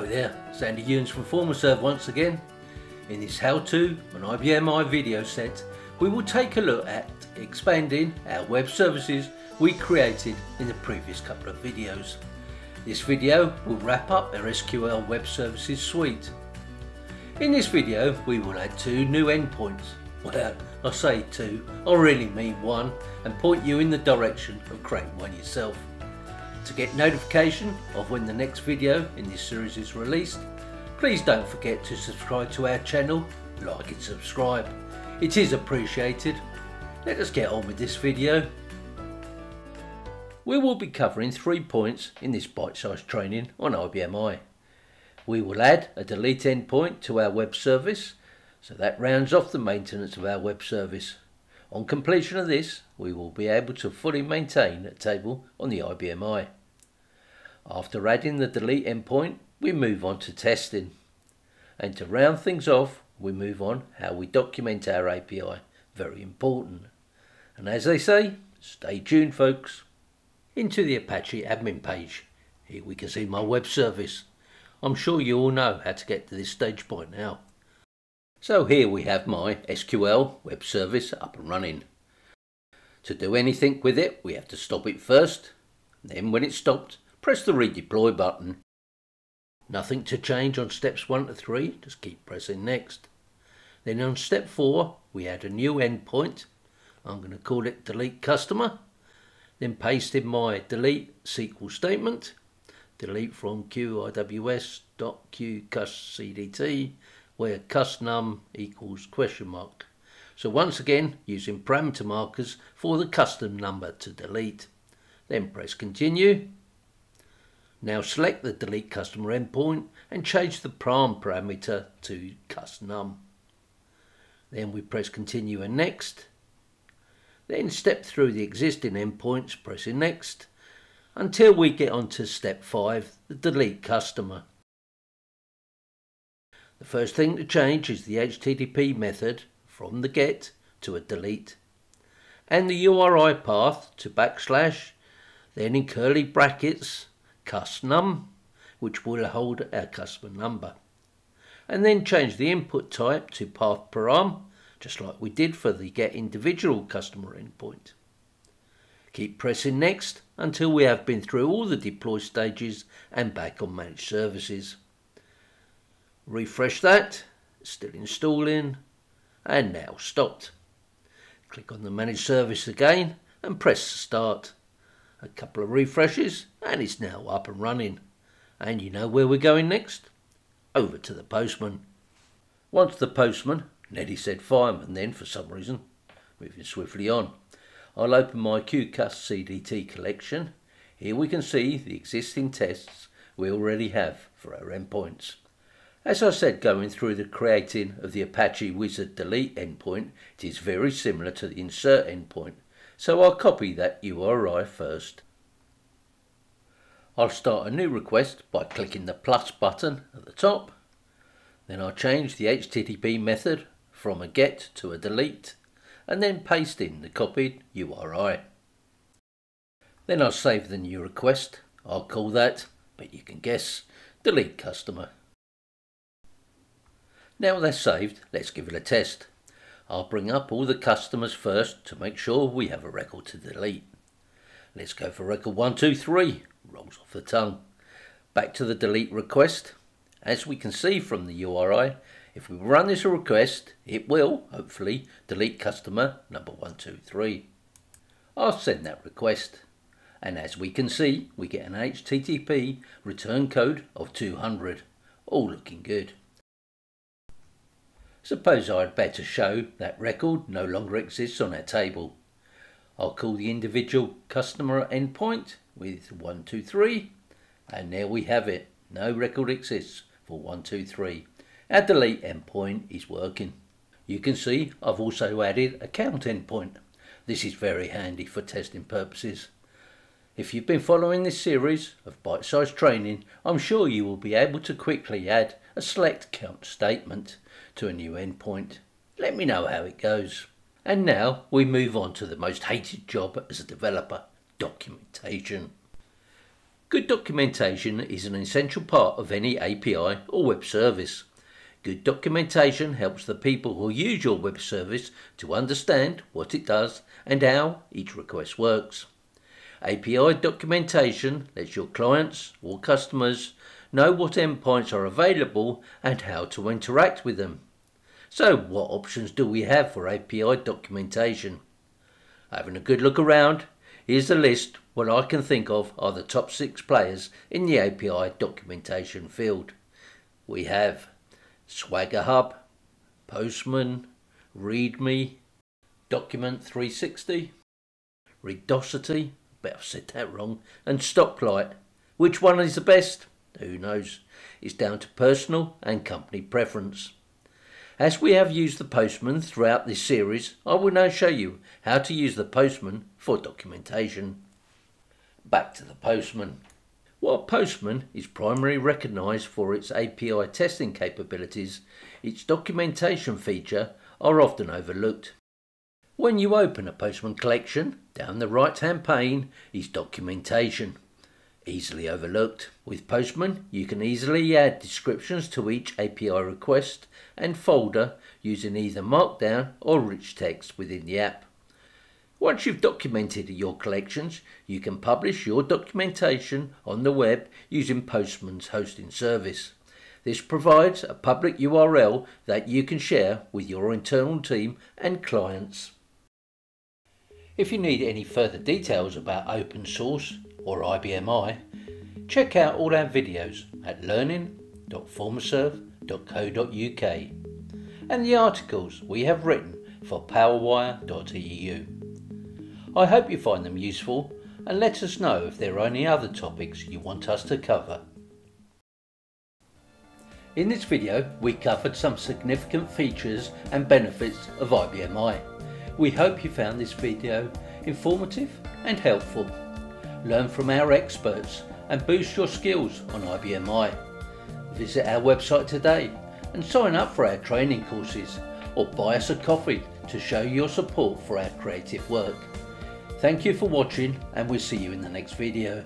Hello there, Andy Youens from FormaServe once again. In this how-to on IBM i video set, we will take a look at expanding our web services we created in the previous couple of videos. This video will wrap up our SQL Web Services suite. In this video, we will add two new endpoints. Well, I say two, I really mean one, and point you in the direction of creating one yourself. To get notification of when the next video in this series is released, please don't forget to subscribe to our channel, like and subscribe. It is appreciated. Let us get on with this video. We will be covering three points in this bite-sized training on IBM i. We will add a delete endpoint to our web service, so that rounds off the maintenance of our web service. On completion of this, we will be able to fully maintain a table on the IBM i. After adding the delete endpoint, we move on to testing. And to round things off, we move on how we document our API. Very important. And as they say, stay tuned folks. Into the Apache admin page. Here we can see my web service. I'm sure you all know how to get to this stage point now. So here we have my SQL web service up and running. To do anything with it, we have to stop it first. Then when it's stopped, press the redeploy button. Nothing to change on steps 1 to 3, just keep pressing next. Then on step 4, we add a new endpoint. I'm going to call it delete customer. Then paste in my delete SQL statement. Delete from qiws.qcustcdt where custnum equals question mark. So once again, using parameter markers for the custom number to delete. Then press continue. Now select the delete customer endpoint and change the param parameter to custnum. Then we press continue and next. Then step through the existing endpoints, pressing next, until we get onto step 5, the delete customer. The first thing to change is the HTTP method from the get to a delete and the URI path to backslash, then in curly brackets, custnum, which will hold our customer number. And then change the input type to path param, just like we did for the get individual customer endpoint. Keep pressing next until we have been through all the deploy stages and back on managed services. Refresh that, still installing, and now stopped. Click on the managed service again and press start. A couple of refreshes and it's now up and running. And you know where we're going next? Over to the postman. Once the postman, Neddy said fireman then for some reason, moving swiftly on. I'll open my QCustCDT collection. Here we can see the existing tests we already have for our endpoints. As I said going through the creating of the Apache Wizard delete endpoint, it is very similar to the insert endpoint, so I'll copy that URI first. I'll start a new request by clicking the plus button at the top. Then I'll change the HTTP method from a get to a delete and then paste in the copied URI. Then I'll save the new request. I'll call that, but you can guess, delete customer. Now they're saved, let's give it a test. I'll bring up all the customers first to make sure we have a record to delete. Let's go for record 123, rolls off the tongue. Back to the delete request. As we can see from the URI, if we run this request, it will, hopefully, delete customer number 123. I'll send that request. And as we can see, we get an HTTP return code of 200. All looking good. Suppose I'd better show that record no longer exists on our table. I'll call the individual customer endpoint with 123 and there we have it. No record exists for 123. Our delete endpoint is working. You can see I've also added a count endpoint. This is very handy for testing purposes. If you've been following this series of bite-sized training, I'm sure you will be able to quickly add a select count statement to a new endpoint. Let me know how it goes. And now we move on to the most hated job as a developer, documentation. Good documentation is an essential part of any API or web service. Good documentation helps the people who use your web service to understand what it does and how each request works. API documentation lets your clients or customers know what endpoints are available and how to interact with them. So what options do we have for API documentation? Having a good look around, here's a list what I can think of are the top six players in the API documentation field. We have Swagger Hub, Postman, README, Document 360, Readosity, bet I've said that wrong, and Stoplight. Which one is the best? Who knows? It's down to personal and company preference. As we have used the Postman throughout this series, I will now show you how to use the Postman for documentation. Back to the Postman. While Postman is primarily recognised for its API testing capabilities, its documentation feature are often overlooked. When you open a Postman collection, down the right hand pane is documentation. Easily overlooked. With Postman, you can easily add descriptions to each API request and folder using either Markdown or rich text within the app. Once you've documented your collections, you can publish your documentation on the web using Postman's hosting service. This provides a public URL that you can share with your internal team and clients. If you need any further details about open source or IBMI, check out all our videos at learning.formaserve.co.uk and the articles we have written for powerwire.eu. I hope you find them useful and let us know if there are any other topics you want us to cover. In this video we covered some significant features and benefits of IBMI. We hope you found this video informative and helpful. Learn from our experts and boost your skills on IBMI. Visit our website today and sign up for our training courses or buy us a coffee to show your support for our creative work. Thank you for watching and we'll see you in the next video.